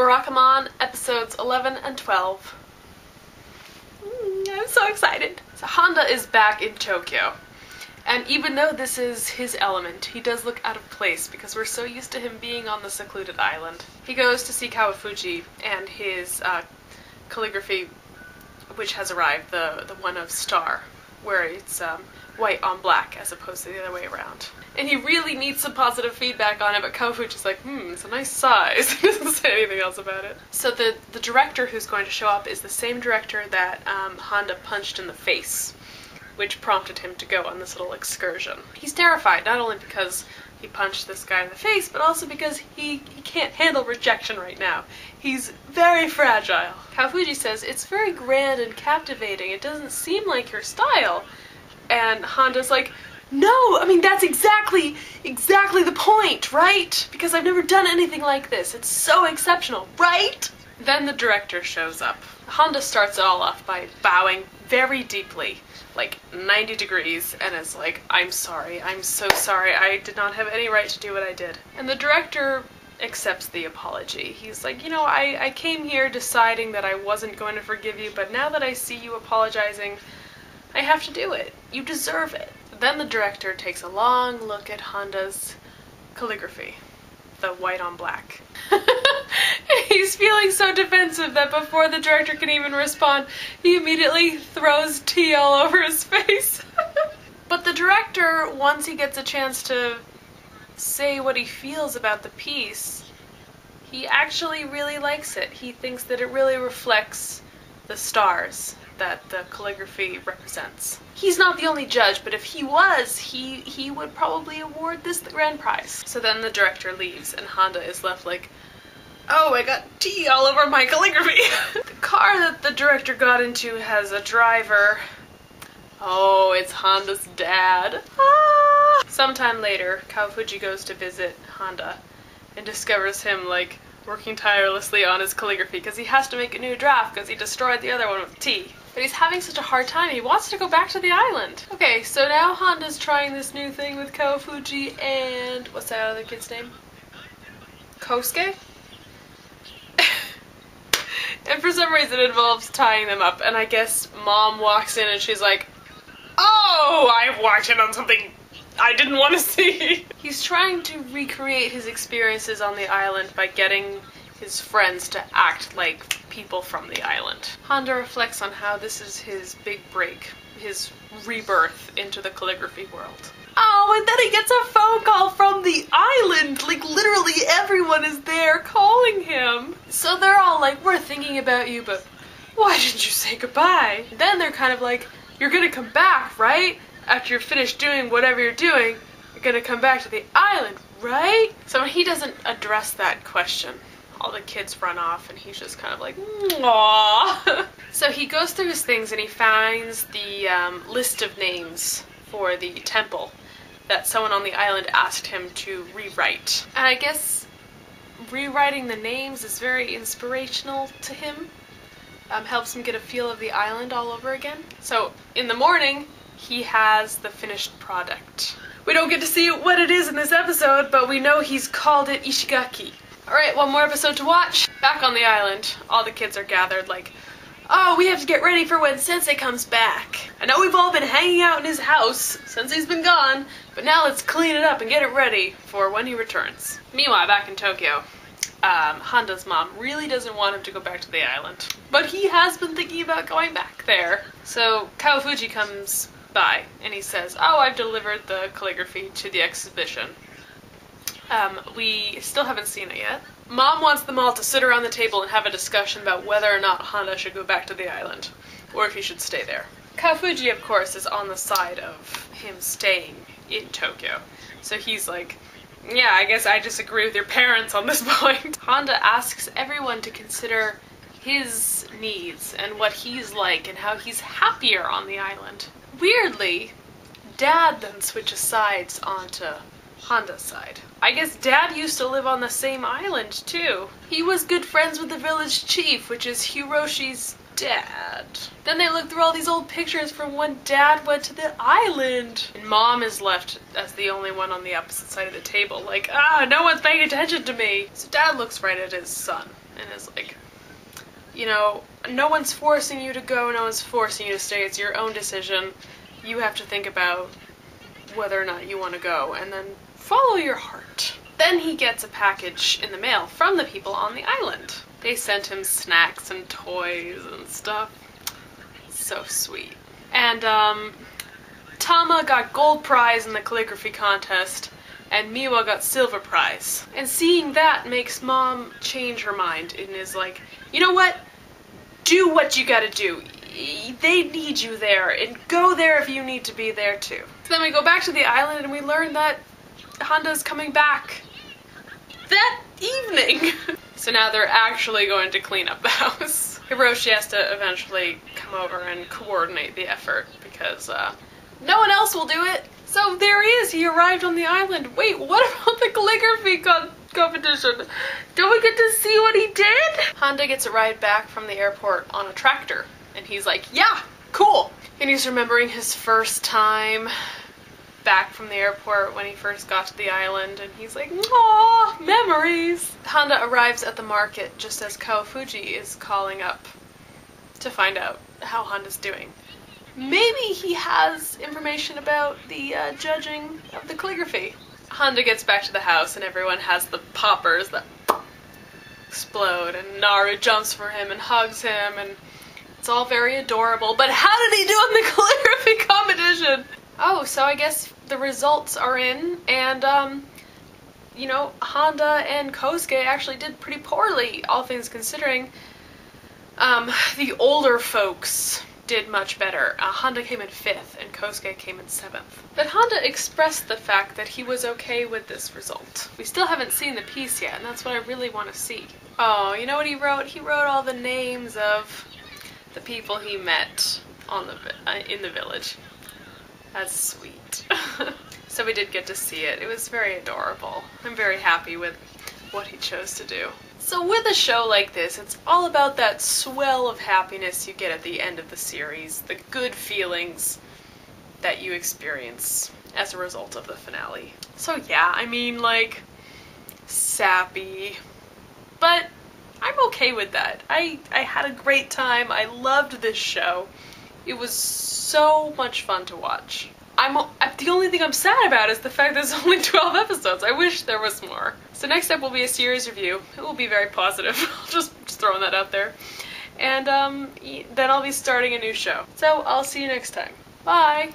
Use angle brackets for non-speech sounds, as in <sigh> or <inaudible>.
Barakamon episodes 11 and 12. Mm, I'm so excited. So Handa is back in Tokyo. And even though this is his element, he does look out of place because we're so used to him being on the secluded island. He goes to see Kawafuji and his uh, calligraphy, which has arrived, the, the one of Star, where it's um, white on black as opposed to the other way around. And he really needs some positive feedback on it, but Kawafuji's like, hmm, it's a nice size. <laughs> he doesn't say anything else about it. So the, the director who's going to show up is the same director that um, Handa punched in the face which prompted him to go on this little excursion. He's terrified, not only because he punched this guy in the face, but also because he, he can't handle rejection right now. He's very fragile. Kawafuji says, it's very grand and captivating. It doesn't seem like your style. And Handa's like, no, I mean, that's exactly, exactly the point, right? Because I've never done anything like this. It's so exceptional, right? Then the director shows up. Handa starts it all off by bowing very deeply like 90 degrees and is like, I'm sorry, I'm so sorry, I did not have any right to do what I did. And the director accepts the apology. He's like, you know, I, I came here deciding that I wasn't going to forgive you, but now that I see you apologizing, I have to do it. You deserve it. Then the director takes a long look at Handa's calligraphy, the white on black. <laughs> He's feeling so defensive that before the director can even respond, he immediately throws tea all over his face. <laughs> but the director, once he gets a chance to say what he feels about the piece, he actually really likes it. He thinks that it really reflects the stars that the calligraphy represents. He's not the only judge, but if he was, he he would probably award this the grand prize. So then the director leaves and Handa is left like, Oh, I got tea all over my calligraphy. <laughs> the car that the director got into has a driver. Oh, it's Handa's dad. Ah! Sometime later, Kawafuji goes to visit Handa and discovers him like working tirelessly on his calligraphy because he has to make a new draft because he destroyed the other one with tea. But he's having such a hard time, he wants to go back to the island. Okay, so now Handa's trying this new thing with Kawafuji and what's that other kid's name? Kosuke? <laughs> And for some reason it involves tying them up. And I guess mom walks in and she's like, Oh, I've walked in on something I didn't want to <laughs> see. He's trying to recreate his experiences on the island by getting his friends to act like people from the island. Handa reflects on how this is his big break, his rebirth into the calligraphy world. Oh, and then he gets a phone call from the island. Like, literally everyone is there calling him. So they're all like, we're thinking about you, but why didn't you say goodbye? Then they're kind of like, you're gonna come back, right? After you're finished doing whatever you're doing, you're gonna come back to the island, right? So he doesn't address that question, all the kids run off and he's just kind of like, aww. <laughs> so he goes through his things and he finds the um, list of names for the temple that someone on the island asked him to rewrite. And I guess rewriting the names is very inspirational to him. Um, helps him get a feel of the island all over again. So in the morning, he has the finished product. We don't get to see what it is in this episode, but we know he's called it Ishigaki. Alright, one more episode to watch. Back on the island, all the kids are gathered like, Oh, we have to get ready for when Sensei comes back. I know we've all been hanging out in his house since he's been gone, but now let's clean it up and get it ready for when he returns. Meanwhile, back in Tokyo, um, Handa's mom really doesn't want him to go back to the island. But he has been thinking about going back there. So Kawafuji comes by and he says, Oh, I've delivered the calligraphy to the exhibition. Um, we still haven't seen it yet. Mom wants them all to sit around the table and have a discussion about whether or not Handa should go back to the island, or if he should stay there. Kawafuji, of course, is on the side of him staying in Tokyo. So he's like, yeah, I guess I disagree with your parents on this <laughs> point. Handa asks everyone to consider his needs and what he's like and how he's happier on the island. Weirdly, Dad then switches sides onto Handa's side. I guess Dad used to live on the same island too. He was good friends with the village chief, which is Hiroshi's dad. Then they look through all these old pictures from when Dad went to the island. And Mom is left as the only one on the opposite side of the table, like, ah, no one's paying attention to me. So Dad looks right at his son and is like, you know, no one's forcing you to go, no one's forcing you to stay. It's your own decision. You have to think about whether or not you want to go, and then follow your heart. Then he gets a package in the mail from the people on the island. They sent him snacks and toys and stuff. So sweet. And um, Tama got gold prize in the calligraphy contest, and Miwa got silver prize. And seeing that makes mom change her mind and is like, you know what? Do what you gotta do. They need you there, and go there if you need to be there too. So then we go back to the island and we learn that Handa's coming back that evening. <laughs> so now they're actually going to clean up the house. <laughs> Hiroshi has to eventually come over and coordinate the effort because uh, no one else will do it. So there he is. He arrived on the island. Wait, what about the calligraphy co competition? Don't we get to see what he did? Handa gets a ride back from the airport on a tractor. And he's like, yeah, cool. And he's remembering his first time back from the airport when he first got to the island and he's like, "Aw, memories." Handa arrives at the market just as Kawafuji is calling up to find out how Handa's doing. Maybe he has information about the uh, judging of the calligraphy. Handa gets back to the house and everyone has the poppers that explode and Naru jumps for him and hugs him and it's all very adorable. But how did he do in the <laughs> calligraphy competition? Oh, so I guess the results are in, and, um, you know, Handa and Kosuke actually did pretty poorly, all things considering. Um, the older folks did much better. Uh, Handa came in fifth, and Kosuke came in seventh. But Handa expressed the fact that he was okay with this result. We still haven't seen the piece yet, and that's what I really want to see. Oh, you know what he wrote? He wrote all the names of the people he met on the uh, in the village. That's sweet. <laughs> so we did get to see it. It was very adorable. I'm very happy with what he chose to do. So with a show like this, it's all about that swell of happiness you get at the end of the series, the good feelings that you experience as a result of the finale. So yeah, I mean like sappy, but I'm okay with that. I I had a great time. I loved this show. It was so much fun to watch. I'm the only thing I'm sad about is the fact there's <laughs> only 12 episodes. I wish there was more. So next up will be a series review. It will be very positive. <laughs> just, just throwing that out there. And um, then I'll be starting a new show. So I'll see you next time. Bye!